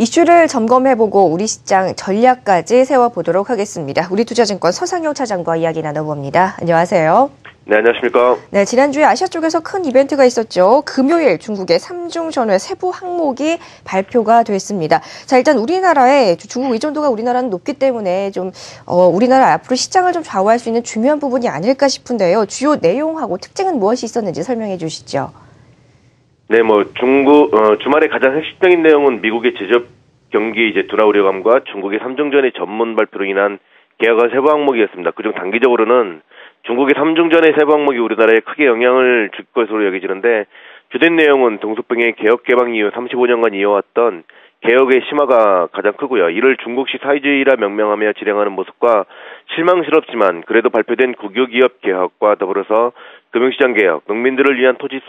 이슈를 점검해보고 우리 시장 전략까지 세워보도록 하겠습니다. 우리 투자증권 서상용 차장과 이야기 나눠봅니다. 안녕하세요. 네, 안녕하십니까. 네, 지난주에 아시아 쪽에서 큰 이벤트가 있었죠. 금요일 중국의 삼중전회 세부 항목이 발표가 됐습니다. 자, 일단 우리나라의 중국 의존도가 우리나라는 높기 때문에 좀, 어, 우리나라 앞으로 시장을 좀 좌우할 수 있는 중요한 부분이 아닐까 싶은데요. 주요 내용하고 특징은 무엇이 있었는지 설명해 주시죠. 네, 뭐 중국 어, 주말에 가장 핵심적인 내용은 미국의 제조업 경기 이제 둔화 우려감과 중국의 삼중전의 전문 발표로 인한 계약과 세부 항목이었습니다. 그중 단기적으로는 중국의 삼중전의 세부 항목이 우리나라에 크게 영향을 줄 것으로 여겨지는데 주된 내용은 동서병의 개혁 개방 이후 35년간 이어왔던 개혁의 심화가 가장 크고요. 이를 중국식 사회주의라 명명하며 진행하는 모습과 실망스럽지만 그래도 발표된 국유기업 개혁과 더불어서 금융시장 개혁, 농민들을 위한 토지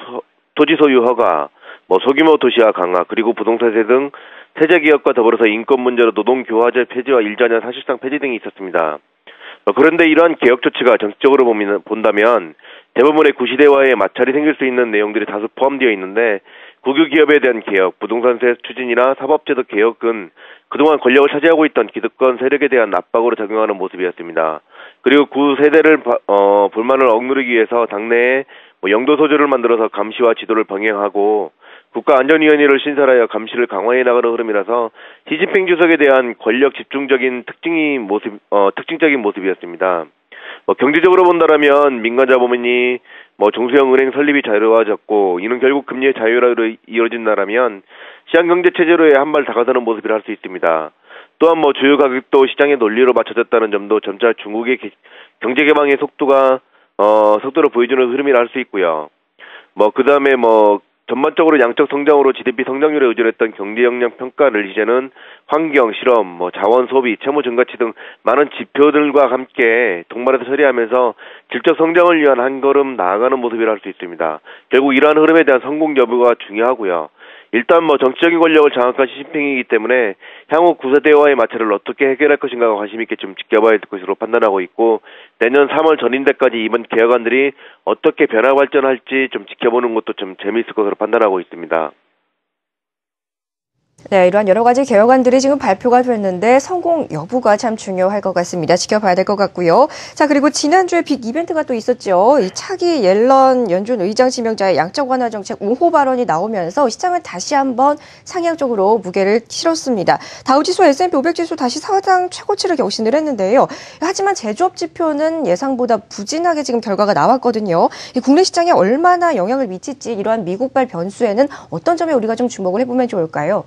토지 소유 허가, 뭐 소규모 도시화 강화, 그리고 부동산세 등 세제 개혁과 더불어서 인권 문제로 노동 교화제 폐지와 일자년 사실상 폐지 등이 있었습니다. 뭐 그런데 이러한 개혁 조치가 정치적으로 본다면 대부분의 구시대화에 마찰이 생길 수 있는 내용들이 다수 포함되어 있는데 국유 기업에 대한 개혁, 부동산세 추진이나 사법제도 개혁은 그동안 권력을 차지하고 있던 기득권 세력에 대한 압박으로 작용하는 모습이었습니다. 그리고 구 세대를 어, 불만을 억누르기 위해서 당내에 뭐 영도 소조를 만들어서 감시와 지도를 병행하고 국가안전위원회를 신설하여 감시를 강화해 나가는 흐름이라서 시진핑 주석에 대한 권력 집중적인 특징이 모습 어 특징적인 모습이었습니다. 뭐 경제적으로 본다라면 민간 자본이 뭐 종수형 은행 설립이 자유화졌고 이는 결국 금리의 자유화로 이어진다라면 시장 경제 체제로의 한 발 다가서는 모습이라 할 수 있습니다. 또한 뭐 주요 가격도 시장의 논리로 맞춰졌다는 점도 점차 중국의 경제 개방의 속도가 어, 속도를 보여주는 흐름이라 할 수 있고요. 뭐, 그 다음에 뭐, 전반적으로 양적 성장으로 GDP 성장률에 의존했던 경제 역량 평가를 이제는 환경, 실험, 뭐 자원 소비, 채무 증가치 등 많은 지표들과 함께 동반해서 처리하면서 질적 성장을 위한 한 걸음 나아가는 모습이라 할 수 있습니다. 결국 이러한 흐름에 대한 성공 여부가 중요하고요. 일단 뭐 정치적인 권력을 장악한 시진핑이기 때문에 향후 구세대와의 마찰을 어떻게 해결할 것인가가 관심 있게 좀 지켜봐야 될 것으로 판단하고 있고 내년 3월 전인대까지 이번 개혁안들이 어떻게 변화 발전할지 좀 지켜보는 것도 좀 재미있을 것으로 판단하고 있습니다. 네, 이러한 여러 가지 개혁안들이 지금 발표가 됐는데 성공 여부가 참 중요할 것 같습니다. 지켜봐야 될 것 같고요. 자, 그리고 지난주에 빅 이벤트가 또 있었죠. 이 차기 옐런 연준 의장 지명자의 양적 완화 정책 옹호 발언이 나오면서 시장은 다시 한번 상향 쪽으로 무게를 실었습니다. 다우지수 S&P 500 지수 다시 사상 최고치를 경신을 했는데요. 하지만 제조업 지표는 예상보다 부진하게 지금 결과가 나왔거든요. 국내 시장에 얼마나 영향을 미칠지 이러한 미국발 변수에는 어떤 점에 우리가 좀 주목을 해보면 좋을까요?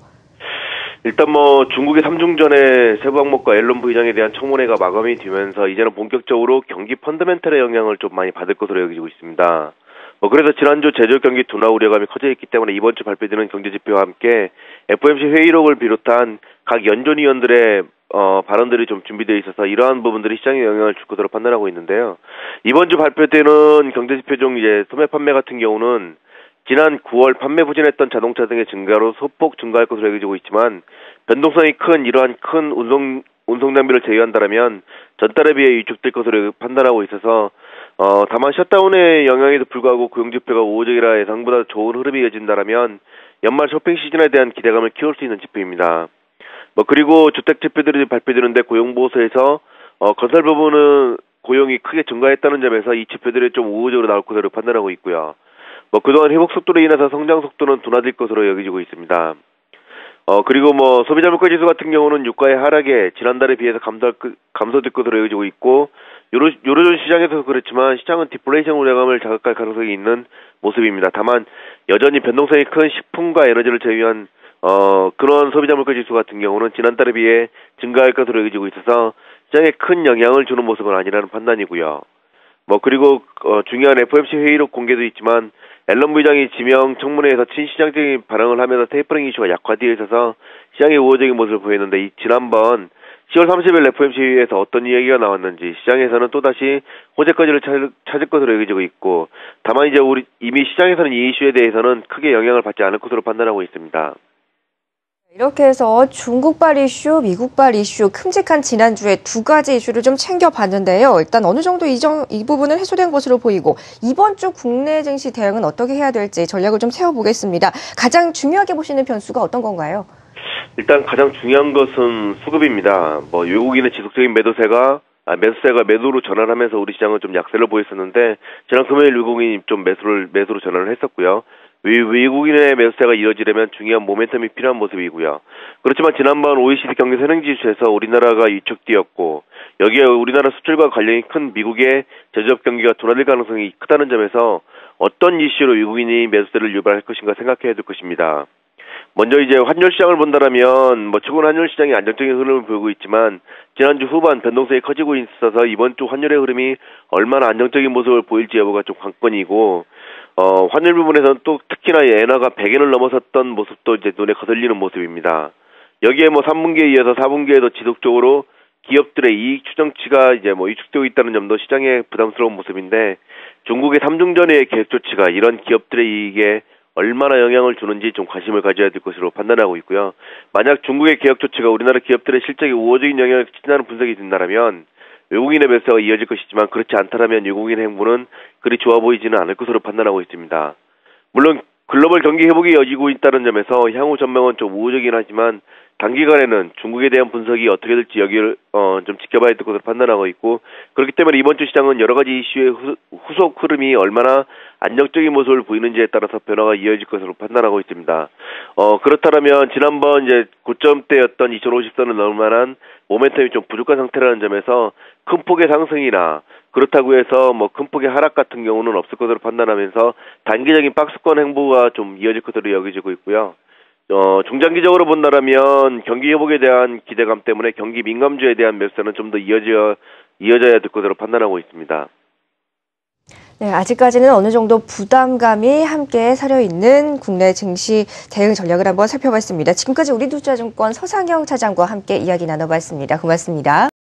일단 뭐 중국의 삼중전의 세부 항목과 앨런 부의장에 대한 청문회가 마감이 되면서 이제는 본격적으로 경기 펀더멘털의 영향을 좀 많이 받을 것으로 여겨지고 있습니다. 뭐 그래서 지난주 제조 경기 둔화 우려감이 커져 있기 때문에 이번 주 발표되는 경제 지표와 함께 FOMC 회의록을 비롯한 각 연준 위원들의 어, 발언들이 좀 준비되어 있어서 이러한 부분들이 시장에 영향을 줄 것으로 판단하고 있는데요. 이번 주 발표되는 경제 지표 중 이제 소매 판매 같은 경우는 지난 9월 판매 부진했던 자동차 등의 증가로 소폭 증가할 것으로 여겨지고 있지만 변동성이 큰 이러한 큰 운송 운송 장비를 제외한다면 전달에 비해 위축될 것으로 판단하고 있어서 어 다만 셧다운의 영향에도 불구하고 고용 지표가 우호적이라 예상보다 좋은 흐름이 이어진다면 연말 쇼핑 시즌에 대한 기대감을 키울 수 있는 지표입니다. 뭐 그리고 주택 지표들이 발표되는데 고용보호소에서 어 건설 부분은 고용이 크게 증가했다는 점에서 이 지표들이 좀 우호적으로 나올 것으로 판단하고 있고요. 뭐 그동안 회복 속도로 인해서 성장 속도는 둔화될 것으로 여겨지고 있습니다. 어 그리고 뭐 소비자 물가 지수 같은 경우는 유가의 하락에 지난달에 비해서 감소 감소될 것으로 여겨지고 있고 유로 유로존 시장에서 그렇지만 시장은 디플레이션 우려감을 자극할 가능성이 있는 모습입니다. 다만 여전히 변동성이 큰 식품과 에너지를 제외한 어 그런 소비자 물가 지수 같은 경우는 지난달에 비해 증가할 것으로 여겨지고 있어서 시장에 큰 영향을 주는 모습은 아니라는 판단이고요. 뭐 그리고 어 중요한 FOMC 회의록 공개도 있지만 앨런 부장이 지명 청문회에서 친시장적인 발언을 하면서 테이퍼링 이슈가 약화되어 있어서 시장의 우호적인 모습을 보였는데 이 지난번 10월 30일 FOMC에서 어떤 이야기가 나왔는지 시장에서는 또다시 호재거지를 찾을 것으로 여겨지고 있고 다만 이제 우리 이미 시장에서는 이 이슈에 대해서는 크게 영향을 받지 않을 것으로 판단하고 있습니다. 이렇게 해서 중국발 이슈, 미국발 이슈, 큼직한 지난주에 두 가지 이슈를 좀 챙겨봤는데요. 일단 어느 정도 이, 정, 이 부분은 해소된 것으로 보이고 이번 주 국내 증시 대응은 어떻게 해야 될지 전략을 좀 세워보겠습니다. 가장 중요하게 보시는 변수가 어떤 건가요? 일단 가장 중요한 것은 수급입니다. 뭐 외국인의 지속적인 매도세가 아, 매수세가 매도로 전환하면서 우리 시장은 좀 약세를 보였었는데 지난 금요일 외국인이 좀 매수를 매수로 전환을 했었고요. 외, 외국인의 매수세가 이어지려면 중요한 모멘텀이 필요한 모습이고요. 그렇지만 지난번 OECD 경기 선행지수에서 우리나라가 위축되었고 여기에 우리나라 수출과 관련이 큰 미국의 제조업 경기가 둔화될 가능성이 크다는 점에서 어떤 이슈로 외국인이 매수세를 유발할 것인가 생각해야 될 것입니다. 먼저 이제 환율 시장을 본다라면 뭐 최근 환율 시장이 안정적인 흐름을 보이고 있지만 지난주 후반 변동성이 커지고 있어서 이번 주 환율의 흐름이 얼마나 안정적인 모습을 보일지 여부가 좀 관건이고 어 환율 부분에서는 또 특히나 엔화가 100엔을 넘어섰던 모습도 이제 눈에 거슬리는 모습입니다. 여기에 뭐 3분기에 이어서 4분기에도 지속적으로 기업들의 이익 추정치가 이제 뭐 위축되고 있다는 점도 시장의 부담스러운 모습인데 중국의 삼중전의 계획 조치가 이런 기업들의 이익에 얼마나 영향을 주는지 좀 관심을 가져야 될 것으로 판단하고 있고요. 만약 중국의 개혁 조치가 우리나라 기업들의 실적에 우호적인 영향을 끼친다는 분석이 된다면 외국인의 매수가 이어질 것이지만 그렇지 않다면 외국인의 행보는 그리 좋아 보이지는 않을 것으로 판단하고 있습니다. 물론 글로벌 경기 회복이 이어지고 있다는 점에서 향후 전망은 좀 우호적이긴 하지만 단기간에는 중국에 대한 분석이 어떻게 될지 여기를 어, 좀 지켜봐야 될 것으로 판단하고 있고 그렇기 때문에 이번 주 시장은 여러 가지 이슈의 후, 후속 흐름이 얼마나 안정적인 모습을 보이는지에 따라서 변화가 이어질 것으로 판단하고 있습니다. 어 그렇다면 지난번 이제 고점대였던 2050선을 넘을 만한 모멘텀이 좀 부족한 상태라는 점에서 큰 폭의 상승이나 그렇다고 해서 뭐 큰 폭의 하락 같은 경우는 없을 것으로 판단하면서 단기적인 박스권 행보가 좀 이어질 것으로 여겨지고 있고요. 어, 중장기적으로 본다라면 경기 회복에 대한 기대감 때문에 경기 민감주에 대한 매수는 좀 더 이어져 이어져야 될 것으로 판단하고 있습니다. 네, 아직까지는 어느 정도 부담감이 함께 사려 있는 국내 증시 대응 전략을 한번 살펴봤습니다. 지금까지 우리투자증권 서상영 차장과 함께 이야기 나눠봤습니다. 고맙습니다.